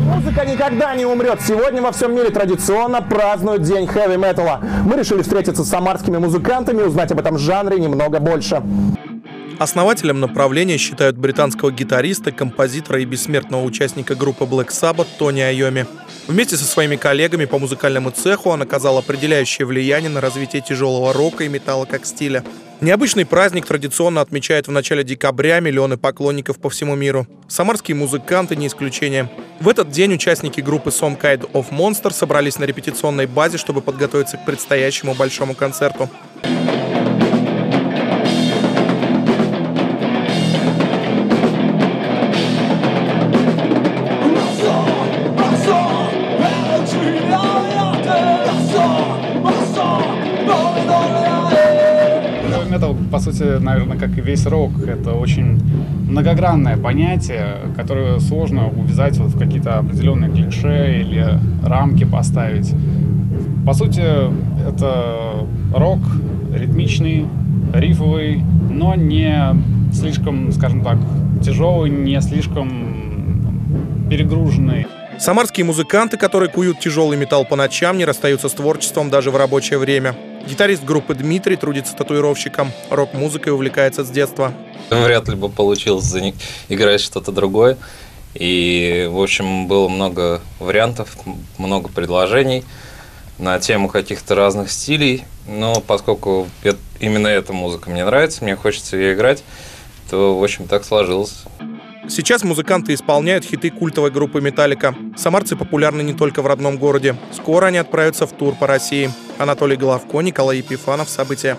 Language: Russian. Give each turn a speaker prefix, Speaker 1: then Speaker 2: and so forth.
Speaker 1: Музыка никогда не умрет. Сегодня во всем мире традиционно празднуют День хэви-металла. Мы решили встретиться с самарскими музыкантами и узнать об этом жанре немного больше.
Speaker 2: Основателем направления считают британского гитариста, композитора и бессмертного участника группы Black Sabbath Тони Айоми. Вместе со своими коллегами по музыкальному цеху он оказал определяющее влияние на развитие тяжелого рока и металла как стиля. Необычный праздник традиционно отмечает в начале декабря миллионы поклонников по всему миру. Самарские музыканты не исключение. В этот день участники группы Some Kind of Monster собрались на репетиционной базе, чтобы подготовиться к предстоящему большому концерту.
Speaker 3: Metal, по сути, наверное, как и весь рок, это очень многогранное понятие, которое сложно увязать вот в какие-то определенные клише или рамки поставить. По сути, это рок ритмичный, рифовый, но не слишком, скажем так, тяжелый, не слишком перегруженный.
Speaker 2: Самарские музыканты, которые куют тяжелый металл по ночам, не расстаются с творчеством даже в рабочее время. Гитарист группы Дмитрий трудится татуировщиком. Рок-музыкой увлекается с детства.
Speaker 4: Вряд ли бы получилось играть что-то другое. И, в общем, было много вариантов, много предложений на тему каких-то разных стилей. Но поскольку именно эта музыка мне нравится, мне хочется ее играть, то, в общем, так сложилось.
Speaker 2: Сейчас музыканты исполняют хиты культовой группы «Металлика». Самарцы популярны не только в родном городе. Скоро они отправятся в тур по России. Анатолий Головко, Николай Епифанов. События.